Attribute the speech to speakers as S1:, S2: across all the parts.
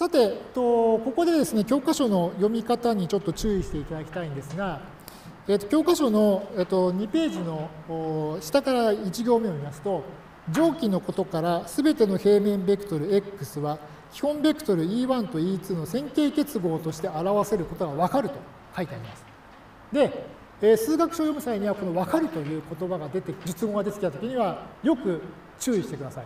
S1: さて、とここでですね、教科書の読み方にちょっと注意していただきたいんですが、えっと、教科書の、えっと、2ページの下から1行目を見ますと、上記のことからすべての平面ベクトル x は基本ベクトル e1 と e2 の線形結合として表せることがわかると書いてあります。で、えー、数学書を読む際にはこのわかるという言葉が出て、述語が出てきたときにはよく注意してください。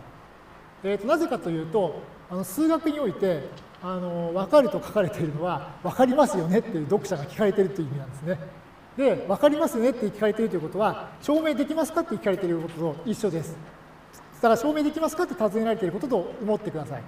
S1: えーと、なぜかというと、あの数学においてあの分かると書かれているのは分かりますよねっていう読者が聞かれているという意味なんですね。で、分かりますよねって聞かれているということは、証明できますかって聞かれていることと一緒です。だから証明できますかって尋ねられていることと思ってください。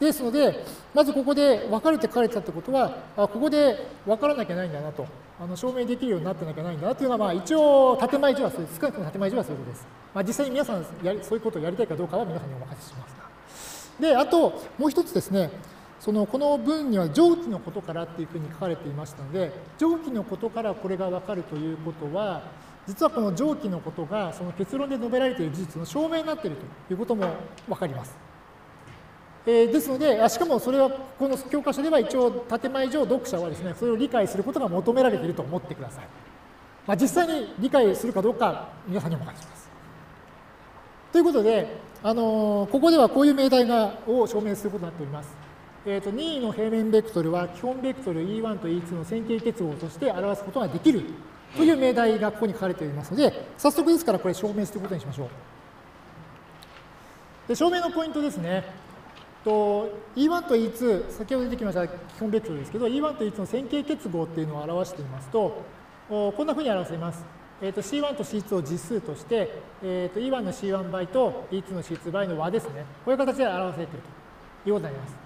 S1: ですので、まずここで分かるって書かれてたってことは、あここで分からなきゃないんだなと、あの証明できるようになってなきゃないんだなというのは、まあ、一応、建前上はそうです。少なくとも建前上はそういうことです。まあ、実際に皆さんそういうことをやりたいかどうかは皆さんにお任せします。で、あと、もう一つですね、そのこの文には蒸気のことからっていうふうに書かれていましたので、蒸気のことからこれが分かるということは、実はこの蒸気のことがその結論で述べられている事実の証明になっているということも分かります。えー、ですので、しかもそれはこの教科書では一応建前上読者はですね、それを理解することが求められていると思ってください。まあ、実際に理解するかどうか皆さんにお任せします。ということで、あの、ここではこういう命題がを証明することになっております。えー、と任意の平面ベクトルは基本ベクトル E1 と E2 の線形結合として表すことができるという命題がここに書かれておりますので、早速ですからこれ証明することにしましょう。で証明のポイントですね。と E1 と E2、先ほど出てきました基本ベクトルですけど、E1 と E2 の線形結合っていうのを表していますと、こんなふうに表せます。えー、と C1 と C2 を実数として、えー、と E1 の C1 倍と E2 の C2 倍の和ですね。こういう形で表されているということになります。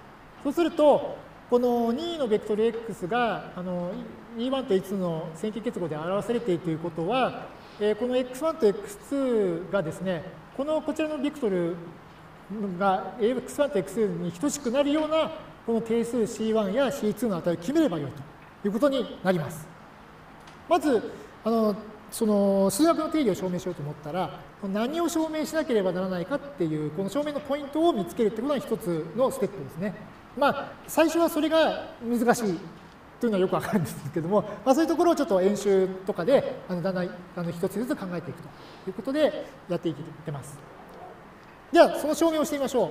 S1: そうすると、この2のベクトル x があの E1 と E2 の線形結合で表されているということは、えー、この x1 と x2 がですね、このこちらのベクトルが x1 と x2 に等しくなるようなこの定数 c1 や c2 の値を決めればよいということになります。まず、あのその数学の定義を証明しようと思ったら、何を証明しなければならないかっていう、この証明のポイントを見つけるってことが一つのステップですね。まあ、最初はそれが難しいというのはよくわかるんですけども、まあ、そういうところをちょっと演習とかで、あのだんだんあの一つずつ考えていくということでやっていってます。では、その証明をしてみましょ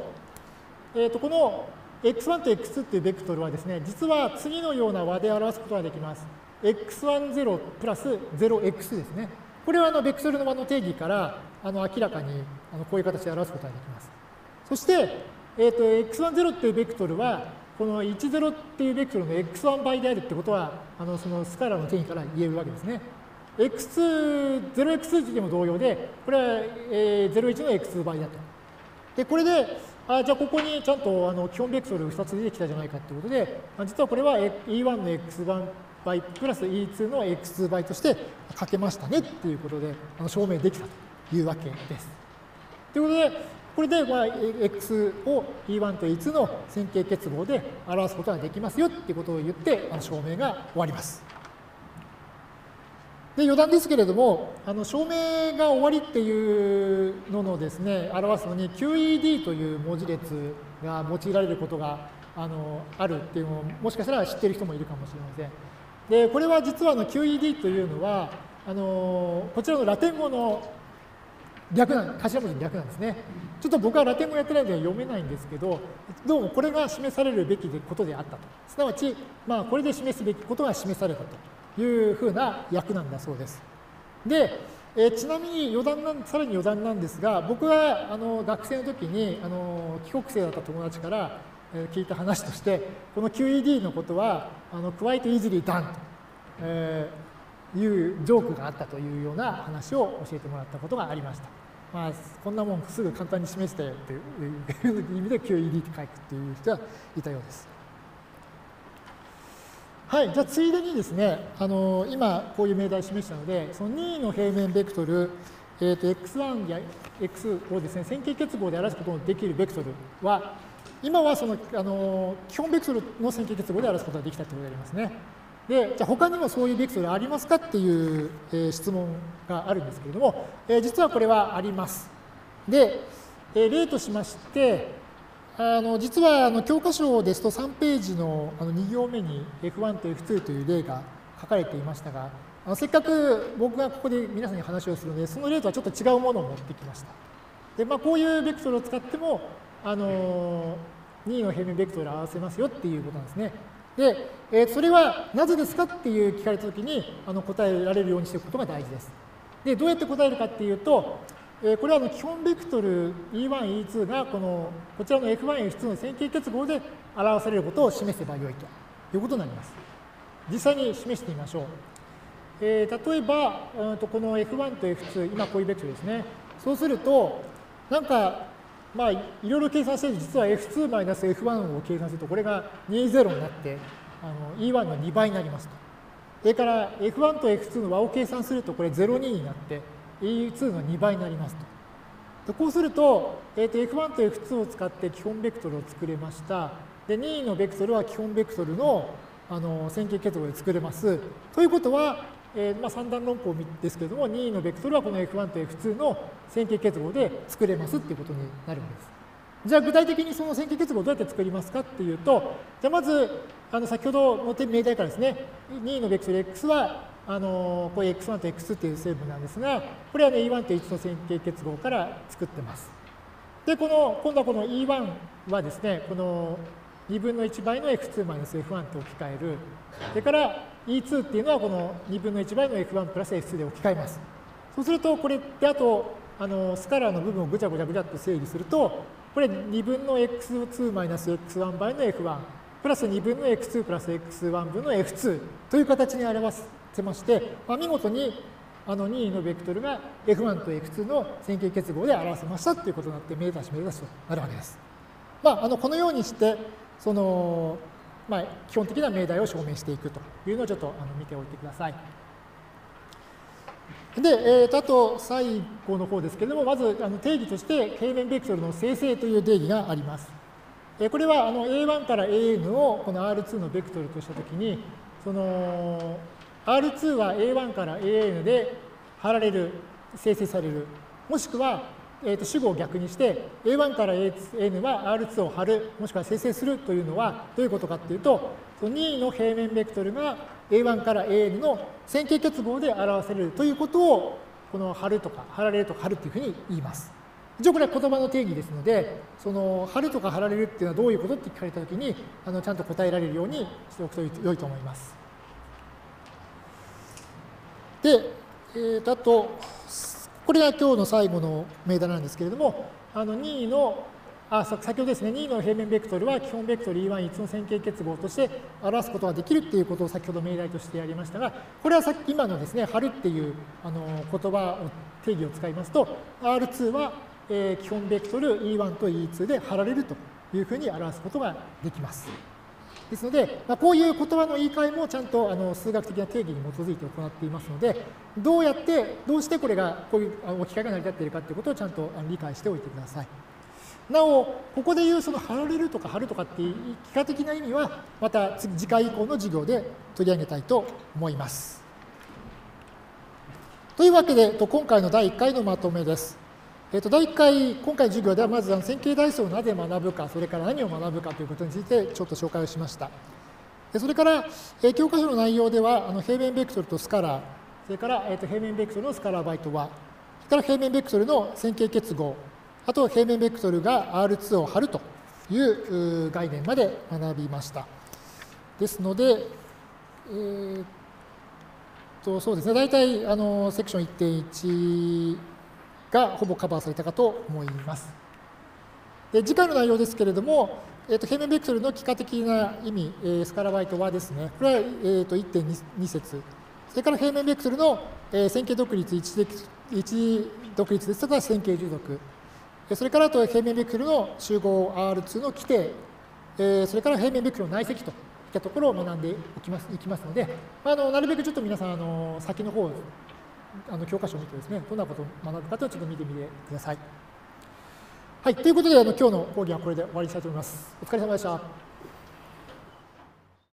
S1: う。え、ー、と、この x1 と x2 っていうベクトルはですね、実は次のような和で表すことができます。x10 プラス 0x ですね。これはあのベクトルの和の定義からあの明らかにあのこういう形で表すことができます。そして、えーと、x10 っていうベクトルは、この10っていうベクトルの x1 倍であるってことは、あのそのスカラの定義から言えるわけですね。x2、0x2 時でも同様で、これは、えー、01の x2 倍だと。で、これで、あじゃあここにちゃんとあの基本ベクトル2つ出てきたじゃないかってことで、実はこれは E1 の x1 倍プラス E2 の x2 倍として書けましたねっていうことであの証明できたというわけです。ということで、これで、まあ、x を E1 と E2 の線形結合で表すことができますよっていうことを言って、あの証明が終わります。で余談ですけれども、あの証明が終わりっていうののですね、表すのに QED という文字列が用いられることがあのあるっていうのをもしかしたら知ってる人もいるかもしれません。で、これは実はの QED というのは、あのこちらのラテン語の略なん、頭文字の略なんですね。ちょっと僕はラテン語やってないので読めないんですけど、どうもこれが示されるべきことであったと。すなわち、まあ、これで示すべきことが示されたというふうな訳なんだそうです。で、えちなみに余談なんさらに余談なんですが僕はあの学生の時にあの帰国生だった友達から、聞いた話としてこの QED のことはあの quite easily done と、えー、いうジョークがあったというような話を教えてもらったことがありました。まあ、こんなもんすぐ簡単に示してっていう 意味で QED って書くっていう人はいたようです。はい、じゃあついでにですね、あの今こういう命題を示したので、その2の平面ベクトル、えー、と x1 や x をですね、線形結合で表すことのできるベクトルは、今はそのあの基本ベクトルの線形結合で表すことができたということでありますね。で、じゃあ他にもそういうベクトルありますかっていう、えー、質問があるんですけれども、えー、実はこれはあります。で、えー、例としまして、あの実はあの教科書ですと3ページのあの2行目に F1 と F2 という例が書かれていましたが、あのせっかく僕がここで皆さんに話をするので、その例とはちょっと違うものを持ってきました。で、まあ、こういうベクトルを使っても、あの2の平面ベクトルを合わせますよっていうことなんですね。で、えー、それはなぜですかっていう聞かれたときにあの答えられるようにしておくことが大事です。で、どうやって答えるかっていうと、えー、これはの基本ベクトル E1、E2 がこのこちらの F1、F2 の線形結合で表されることを示せばよいということになります。実際に示してみましょう。えー、例えば、うんとこの F1 と F2、今こういうベクトルですね。そうすると、なんか、まあ、いろいろ計算して実は F2-F1 を計算すると、これが20になって、あの E1 の2倍になりますと。それから F1 と F2 の和を計算すると、これ02になって、EU2 の2倍になりますと。でこうすると、えー、と F1 と F2 を使って基本ベクトルを作れました。で、2のベクトルは基本ベクトルのあの線形結合で作れます。ということは、えー、まあ、三段論法ですけれども、2のベクトルはこの F1 と F2 の線形結合で作れますっていうことになるわけです。じゃあ具体的にその線形結合をどうやって作りますかっていうと、じゃあまず、あの先ほどの命題からですね、2のベクトル x はあのこれ x1 と x2 っていう成分なんですが、これはね E1 と1の線形結合から作ってます。で、この、今度はこの E1 はですね、この2分の1倍の F2-F1 と置き換える。それから E2 っていうのはこの2分の1倍の F1 プラス F2 で置き換えます。そうすると、これであと、あのスカラーの部分をぐちゃぐちゃぐちゃっと整理すると、これ2分の x2-x1 倍の F1 プラス2分の x2 プラス x1 分の F2 という形に表すせまして、まあ、見事にあの任意のベクトルが F1 と F2 の線形結合で表せましたということになって、名出し名出しとなるわけです。まあ、あのこのようにして、その、まあ、基本的な命題を証明していくというのをちょっとあの見ておいてください。で、えー、とあと最後の方ですけれども、まずあの定義として平面ベクトルの生成という定義があります。えこれはあの A1 から AN をこの R2 のベクトルとしたときに、その R2 は A1 から AN で貼られる、生成される。もしくは、えー、と主語を逆にして A1 から AN は R2 を貼る、もしくは生成するというのはどういうことかっていうと、2の平面ベクトルが A1 から AN の線形結合で表せるということを、この貼るとか貼られるとか貼るというふうに言います。一応これは言葉の定義ですので、その貼るとか貼られるっていうのはどういうことって聞かれたときに、あのちゃんと答えられるようにしておくと良いと思います。で、えー、とあと、これが今日の最後の命題なんですけれども、あの2位の、あ先ほどですね、2位の平面ベクトルは基本ベクトル E1、1の線形結合として表すことができるっていうことを先ほど命題としてやりましたが、これはさっき今のですね、貼るっていうあの言葉を定義を使いますと、R2 は、え、基本ベクトル E1 と E2 で貼られるというふうに表すことができます。ですので、まあ、こういう言葉の言い換えもちゃんとあの数学的な定義に基づいて行っていますので、どうやって、どうしてこれがこういう置き換えが成り立っているかということをちゃんと理解しておいてください。なお、ここでいうその貼られるとか貼るとかっていう幾何的な意味は、また次回以降の授業で取り上げたいと思います。というわけで、今回の第1回のまとめです。えー、と第1回、今回の授業ではまず線形代数をなぜ学ぶか、それから何を学ぶかということについてちょっと紹介をしました。それから、えー、教科書の内容ではあの平面ベクトルとスカラー、それから、えー、と平面ベクトルのスカラーバイト和、それから平面ベクトルの線形結合、あと平面ベクトルが R2 を貼るという概念まで学びました。ですので、えー、とそうですね、大体あのセクション1.1がほぼカバーされたかと思います。で次回の内容ですけれども、えー、と平面ベクトルの幾何的な意味、えー、スカラバイトはですね、これは、えー、と1.2節、それから平面ベクトルの、え、線形独立一、一独立ですとか線形従属、それからあと平面ベクトルの集合 R2 の規定、え、それから平面ベクトルの内積といったところを学んでいきますいきますので、あのなるべくちょっと皆さん、あの先の方あの教科書を見てですね、どんなことを学ぶかというのをちょっと見てみてください。はい、ということで、あの今日の講義はこれで終わりにしたいと思います。お疲れ様でした。